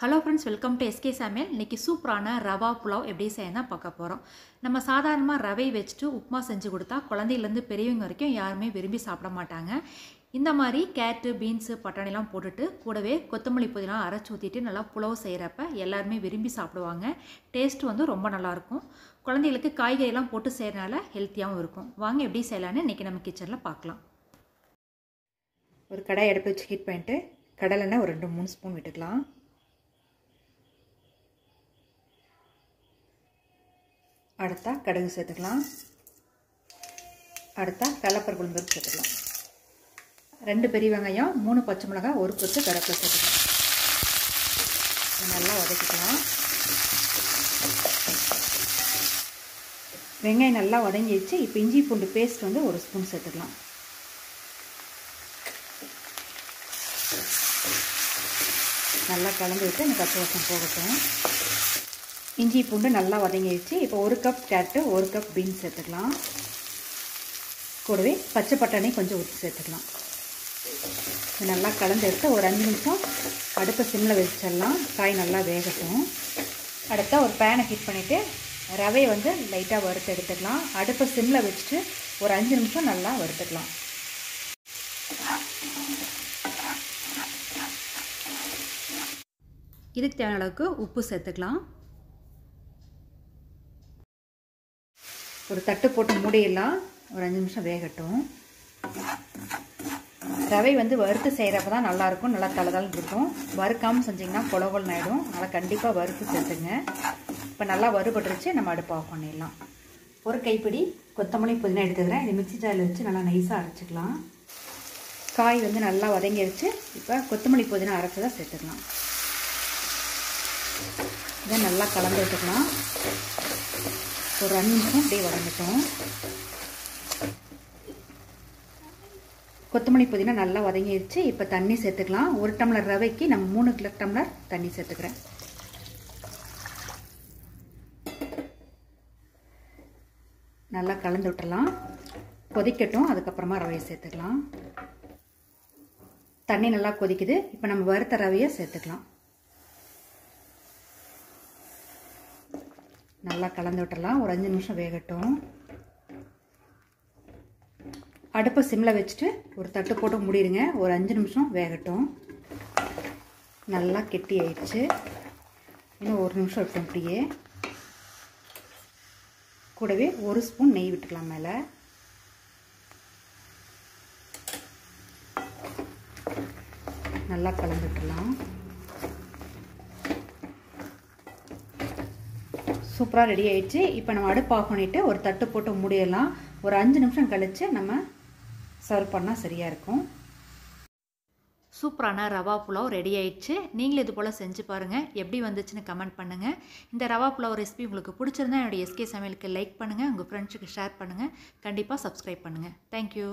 Hello friends welcome to SK சமையல் இன்றைக்கி சூப்பரான ரவா புலாவ் எப்படி செய்யணும் பார்க்க போகிறோம் நம்ம சாதாரணமாக ரவை வச்சுட்டு உப்புமா செஞ்சு கொடுத்தா குழந்தையிலேருந்து பெரியவங்க வரைக்கும் யாருமே விரும்பி சாப்பிட மாட்டாங்க. இந்த மாதிரி கேரட்டு பீன்ஸு பட்டாணிலாம் போட்டுட்டு கூடவே கொத்தமல்லி புதினா அரைச்சி ஊற்றிட்டு நல்லா புலவு செய்கிறப்ப எல்லாருமே விரும்பி சாப்பிடுவாங்க. டேஸ்ட் வந்து ரொம்ப நல்லாயிருக்கும் குழந்தைகளுக்கு காய்கறிலாம் போட்டு செய்கிறனால ஹெல்த்தியாகவும் இருக்கும். வாங்க எப்படி செய்யலான்னு இன்றைக்கி நம்ம கிச்சனில் பார்க்கலாம். ஒரு கடாய் எடுத்து வச்சு ஹீட் பண்ணிட்டு கடலைன்னா ஒரு ரெண்டு மூணு ஸ்பூன் விட்டுக்கலாம். அடுத்தா கடுகு சேர்த்துக்கலாம். அடுத்தா கலப்பர் குழம்பு சேர்த்துக்கலாம். ரெண்டு பெரிய வெங்காயம் மூணு பச்சை மிளகாய் ஒரு கொத்து கடப்பில் சேர்த்துக்கலாம். நல்லா வதக்கிக்கலாம். வெங்காயம் நல்லா வதங்கிடுச்சு. இப்போ இஞ்சி பூண்டு பேஸ்ட் வந்து ஒரு ஸ்பூன் சேர்த்துக்கலாம். நல்லா கலந்து விட்டு இந்த பச்சை வாசம் போகட்டும். இஞ்சி பூண்டு நல்லா வதங்கிடுச்சு. இப்போ ஒரு கப் கேரட்டு ஒரு கப் பீன்ஸ் சேர்த்துக்கலாம். கூடவே பச்சை பட்டாணி கொஞ்சம் ஊற்றி சேர்த்துக்கலாம். நல்லா கலந்து எடுத்து ஒரு அஞ்சு நிமிஷம் அடுப்பை சிம்மில் வச்சிடலாம். காய் நல்லா வேகட்டும். அடுத்தா ஒரு பேனை ஹீட் பண்ணிவிட்டு ரவையை வந்து லைட்டாக வறுத்து எடுத்துக்கலாம். அடுப்பை சிம்மில் வச்சுட்டு ஒரு அஞ்சு நிமிஷம் நல்லா வறுத்துக்கலாம். இதுக்கு தேவையான அளவுக்கு உப்பு சேர்த்துக்கலாம். ஒரு தட்டு போட்டு மூடிடலாம். ஒரு அஞ்சு நிமிஷம் வேகட்டும். ரவை வந்து வறுத்து செய்கிறப்ப தான் நல்லாயிருக்கும். நல்லா தளதளன்னு இருக்கும் வறுக்காமல் செஞ்சிங்கன்னா குலகுலன்னு ஆகிடும் அதனால் கண்டிப்பாக வறுத்து சேர்த்துங்க. இப்போ நல்லா வறுபட்டுருச்சு. நம்ம அடுப்பு ஆஃப் பண்ணிடலாம். ஒரு கைப்பிடி கொத்தமல்லி புதினா எடுத்துக்கிறேன். இது மிக்சி ஜாரில் வச்சு நல்லா நைஸாக அரைச்சிக்கலாம். காய் வந்து நல்லா வதங்கிடுச்சு இப்போ கொத்தமல்லி புதினா அரைச்சதாக சேர்த்துக்கலாம். இதை நல்லா கலந்து விட்டுக்கலாம் ஒரு ரெண்டு நிமிஷம் அப்படியே வதங்கட்டும். கொத்தமல்லி புதினா நல்லா வதங்கிடுச்சு இப்போ தண்ணி சேர்த்துக்கலாம். ஒரு டம்ளர் ரவைக்கு நான் மூணு கிலோ டம்ளர் தண்ணி சேர்த்துக்கிறேன். நல்லா கலந்து விட்டுறலாம் கொதிக்கட்டும். அதுக்கப்புறமா ரவையை சேர்த்துக்கலாம். தண்ணி நல்லா கொதிக்குது. இப்போ நம்ம வறுத்த ரவையை சேர்த்துக்கலாம். நல்லா கலந்து விட்டுறலாம். ஒரு அஞ்சு நிமிஷம் வேகட்டும். அடுப்பை சிம்மில் வச்சுட்டு ஒரு தட்டு போட்டு முடிடுங்க. ஒரு அஞ்சு நிமிஷம் வேகட்டும். நல்லா கெட்டி ஆயிடுச்சு. இன்னும் ஒரு நிமிஷம் இருக்கும் அப்படியே கூடவே ஒரு ஸ்பூன் நெய் விட்டுக்கலாம் மேலே. நல்லா கலந்து சூப்பராக ரெடி ஆயிடுச்சு. இப்போ நம்ம அடுப்பு ஆஃப் பண்ணிவிட்டு ஒரு தட்டு போட்டு முடியலாம் ஒரு அஞ்சு நிமிஷம் கழித்து நம்ம சர்வ் பண்ணால் சரியாக இருக்கும். சூப்பரான ரவா புலாவ் ரெடி ஆயிடுச்சு. நீங்களும் இது போல் செஞ்சு பாருங்கள் எப்படி வந்துச்சுன்னு கமெண்ட் பண்ணுங்கள் இந்த ரவா புலாவ் ரெசிபி உங்களுக்கு பிடிச்சிருந்தா என்னுடைய எஸ்கே சமையலுக்கு லைக் பண்ணுங்கள் உங்கள் ஃப்ரெண்ட்ஸுக்கு ஷேர் பண்ணுங்கள் கண்டிப்பாக சப்ஸ்கிரைப் பண்ணுங்கள் தேங்க்யூ